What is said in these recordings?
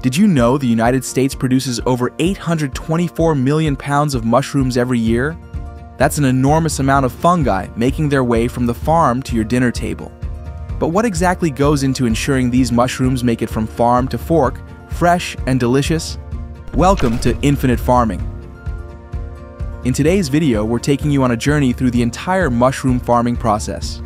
Did you know the United States produces over 824 million pounds of mushrooms every year? That's an enormous amount of fungi making their way from the farm to your dinner table. But what exactly goes into ensuring these mushrooms make it from farm to fork, fresh and delicious? Welcome to Infinite Farming. In today's video, we're taking you on a journey through the entire mushroom farming process.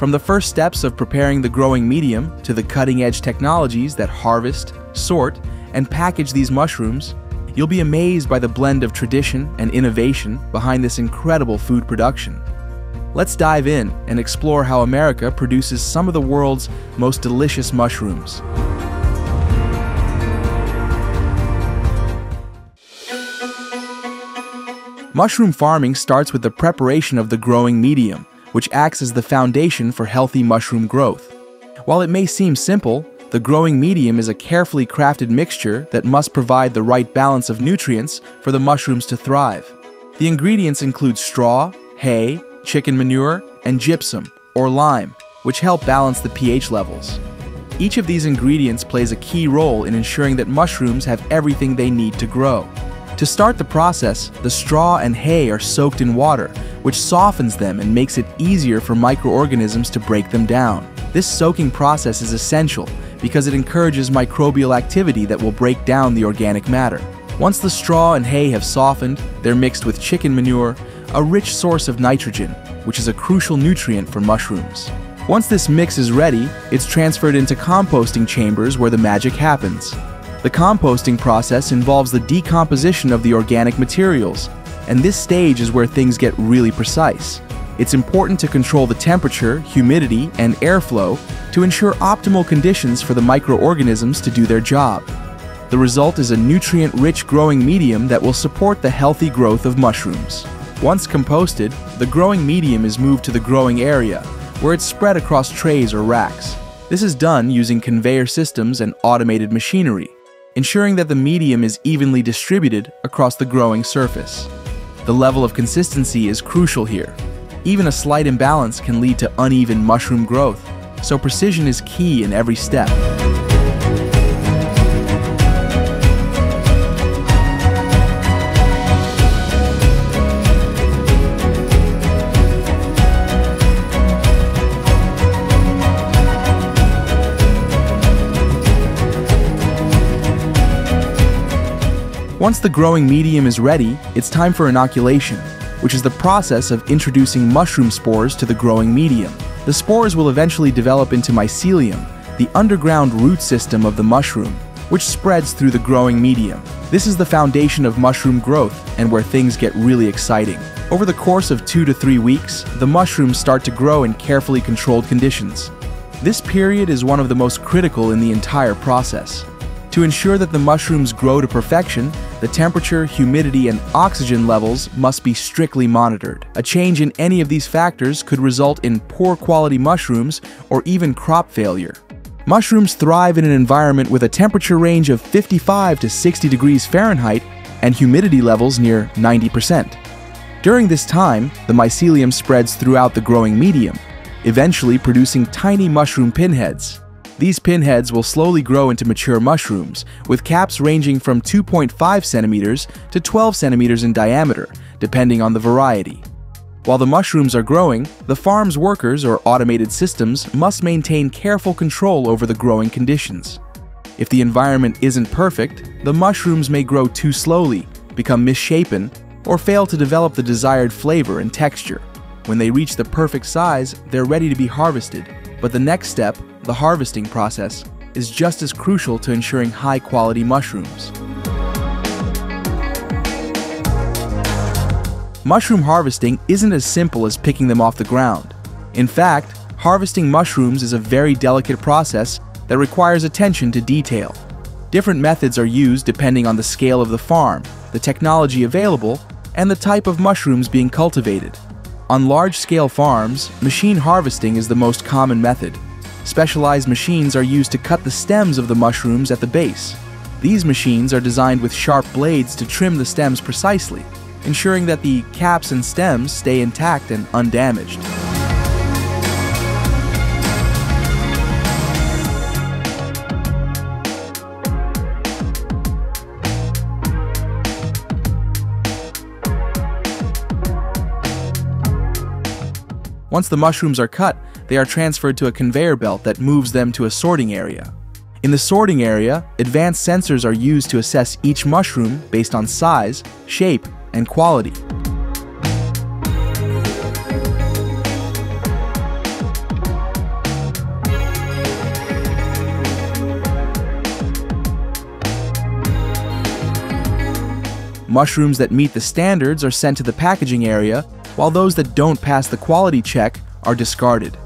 From the first steps of preparing the growing medium to the cutting edge technologies that harvest, sort, and package these mushrooms, you'll be amazed by the blend of tradition and innovation behind this incredible food production. Let's dive in and explore how America produces some of the world's most delicious mushrooms. Mushroom farming starts with the preparation of the growing medium, which acts as the foundation for healthy mushroom growth. While it may seem simple, the growing medium is a carefully crafted mixture that must provide the right balance of nutrients for the mushrooms to thrive. The ingredients include straw, hay, chicken manure, and gypsum, or lime, which help balance the pH levels. Each of these ingredients plays a key role in ensuring that mushrooms have everything they need to grow. To start the process, the straw and hay are soaked in water, which softens them and makes it easier for microorganisms to break them down. This soaking process is essential because it encourages microbial activity that will break down the organic matter. Once the straw and hay have softened, they're mixed with chicken manure, a rich source of nitrogen, which is a crucial nutrient for mushrooms. Once this mix is ready, it's transferred into composting chambers where the magic happens. The composting process involves the decomposition of the organic materials, and this stage is where things get really precise. It's important to control the temperature, humidity, and airflow to ensure optimal conditions for the microorganisms to do their job. The result is a nutrient rich growing medium that will support the healthy growth of mushrooms. Once composted, the growing medium is moved to the growing area, where it's spread across trays or racks. This is done using conveyor systems and automated machinery ensuring that the medium is evenly distributed across the growing surface. The level of consistency is crucial here. Even a slight imbalance can lead to uneven mushroom growth, so precision is key in every step. Once the growing medium is ready, it's time for inoculation, which is the process of introducing mushroom spores to the growing medium. The spores will eventually develop into mycelium, the underground root system of the mushroom, which spreads through the growing medium. This is the foundation of mushroom growth and where things get really exciting. Over the course of two to three weeks, the mushrooms start to grow in carefully controlled conditions. This period is one of the most critical in the entire process. To ensure that the mushrooms grow to perfection, the temperature, humidity, and oxygen levels must be strictly monitored. A change in any of these factors could result in poor quality mushrooms or even crop failure. Mushrooms thrive in an environment with a temperature range of 55 to 60 degrees Fahrenheit and humidity levels near 90%. During this time, the mycelium spreads throughout the growing medium, eventually producing tiny mushroom pinheads. These pinheads will slowly grow into mature mushrooms, with caps ranging from 2.5 centimeters to 12 centimeters in diameter, depending on the variety. While the mushrooms are growing, the farm's workers or automated systems must maintain careful control over the growing conditions. If the environment isn't perfect, the mushrooms may grow too slowly, become misshapen, or fail to develop the desired flavor and texture. When they reach the perfect size, they're ready to be harvested. But the next step, the harvesting process, is just as crucial to ensuring high quality mushrooms. Mushroom harvesting isn't as simple as picking them off the ground. In fact, harvesting mushrooms is a very delicate process that requires attention to detail. Different methods are used depending on the scale of the farm, the technology available, and the type of mushrooms being cultivated. On large scale farms, machine harvesting is the most common method. Specialized machines are used to cut the stems of the mushrooms at the base. These machines are designed with sharp blades to trim the stems precisely, ensuring that the caps and stems stay intact and undamaged. Once the mushrooms are cut, they are transferred to a conveyor belt that moves them to a sorting area. In the sorting area, advanced sensors are used to assess each mushroom based on size, shape, and quality. Mushrooms that meet the standards are sent to the packaging area, while those that don't pass the quality check are discarded.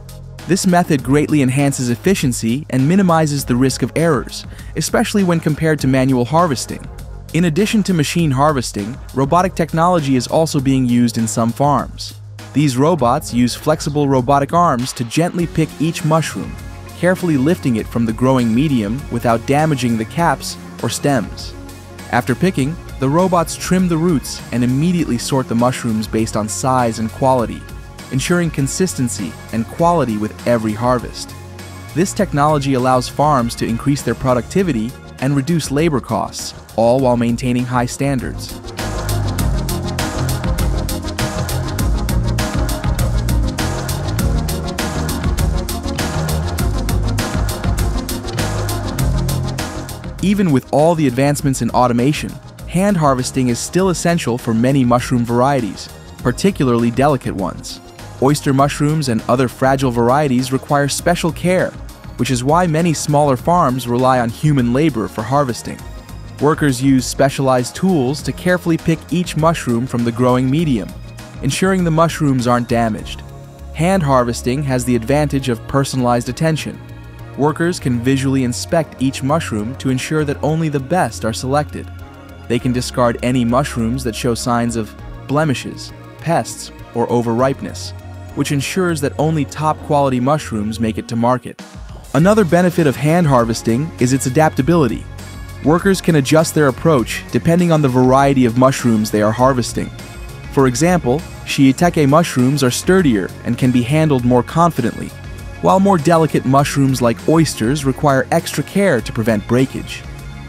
This method greatly enhances efficiency and minimizes the risk of errors, especially when compared to manual harvesting. In addition to machine harvesting, robotic technology is also being used in some farms. These robots use flexible robotic arms to gently pick each mushroom, carefully lifting it from the growing medium without damaging the caps or stems. After picking, the robots trim the roots and immediately sort the mushrooms based on size and quality, ensuring consistency and quality with every harvest. This technology allows farms to increase their productivity and reduce labor costs, all while maintaining high standards. Even with all the advancements in automation, hand harvesting is still essential for many mushroom varieties, particularly delicate ones. Oyster mushrooms and other fragile varieties require special care, which is why many smaller farms rely on human labor for harvesting. Workers use specialized tools to carefully pick each mushroom from the growing medium, ensuring the mushrooms aren't damaged. Hand harvesting has the advantage of personalized attention. Workers can visually inspect each mushroom to ensure that only the best are selected. They can discard any mushrooms that show signs of blemishes, pests, or overripeness, which ensures that only top quality mushrooms make it to market. Another benefit of hand harvesting is its adaptability. Workers can adjust their approach depending on the variety of mushrooms they are harvesting. For example, shiitake mushrooms are sturdier and can be handled more confidently, while more delicate mushrooms like oysters require extra care to prevent breakage.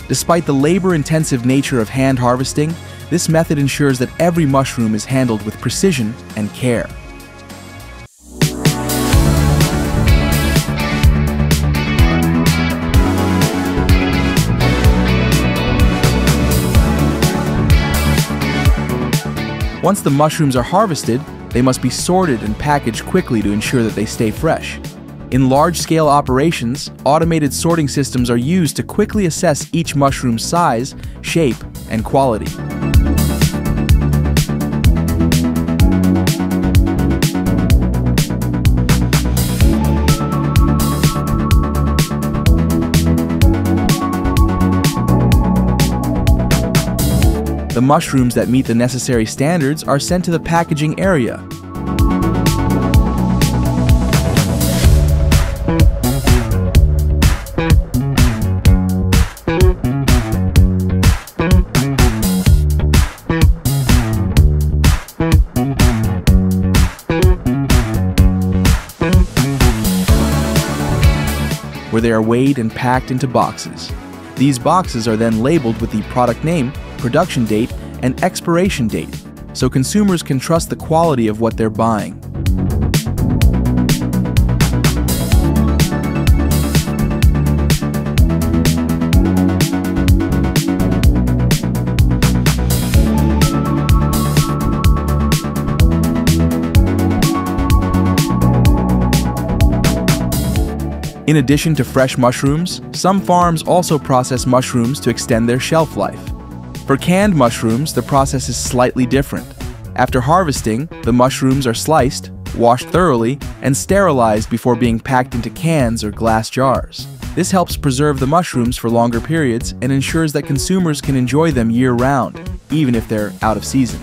Despite the labor-intensive nature of hand harvesting, this method ensures that every mushroom is handled with precision and care. Once the mushrooms are harvested, they must be sorted and packaged quickly to ensure that they stay fresh. In large-scale operations, automated sorting systems are used to quickly assess each mushroom's size, shape, and quality. The mushrooms that meet the necessary standards are sent to the packaging area. They are weighed and packed into boxes. These boxes are then labeled with the product name production date, and expiration date, so consumers can trust the quality of what they're buying. In addition to fresh mushrooms, some farms also process mushrooms to extend their shelf life. For canned mushrooms, the process is slightly different. After harvesting, the mushrooms are sliced, washed thoroughly, and sterilized before being packed into cans or glass jars. This helps preserve the mushrooms for longer periods and ensures that consumers can enjoy them year round, even if they're out of season.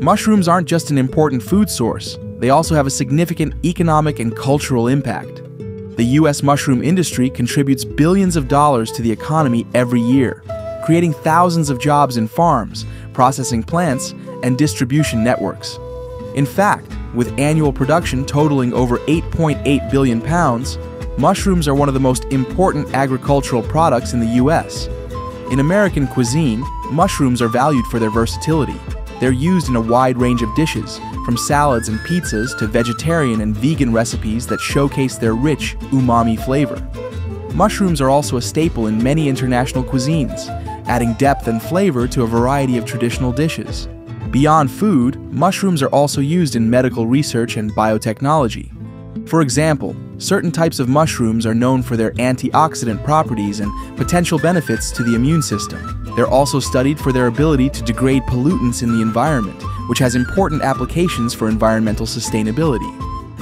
Mushrooms aren't just an important food source, they also have a significant economic and cultural impact. The U.S. mushroom industry contributes billions of dollars to the economy every year, creating thousands of jobs in farms, processing plants, and distribution networks. In fact, with annual production totaling over 8.8 billion pounds, mushrooms are one of the most important agricultural products in the U.S. In American cuisine, mushrooms are valued for their versatility. They're used in a wide range of dishes, from salads and pizzas to vegetarian and vegan recipes that showcase their rich, umami flavor. Mushrooms are also a staple in many international cuisines, adding depth and flavor to a variety of traditional dishes. Beyond food, mushrooms are also used in medical research and biotechnology. For example, certain types of mushrooms are known for their antioxidant properties and potential benefits to the immune system. They're also studied for their ability to degrade pollutants in the environment, which has important applications for environmental sustainability.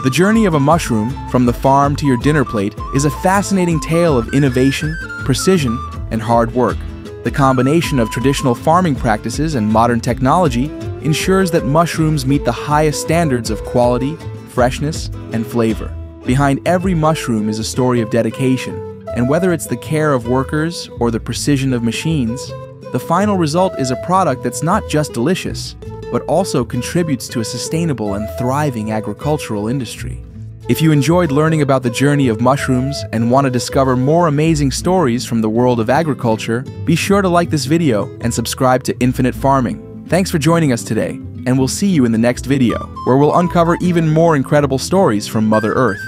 The journey of a mushroom, from the farm to your dinner plate, is a fascinating tale of innovation, precision, and hard work. The combination of traditional farming practices and modern technology ensures that mushrooms meet the highest standards of quality, freshness, and flavor. Behind every mushroom is a story of dedication, and whether it's the care of workers or the precision of machines, the final result is a product that's not just delicious, but also contributes to a sustainable and thriving agricultural industry. If you enjoyed learning about the journey of mushrooms and want to discover more amazing stories from the world of agriculture, be sure to like this video and subscribe to Infinite Farming. Thanks for joining us today, and we'll see you in the next video, where we'll uncover even more incredible stories from Mother Earth.